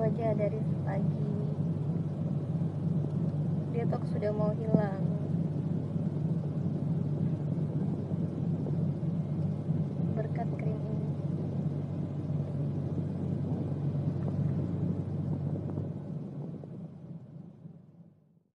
aja dari pagi. Dia tuh sudah mau hilang. Berkat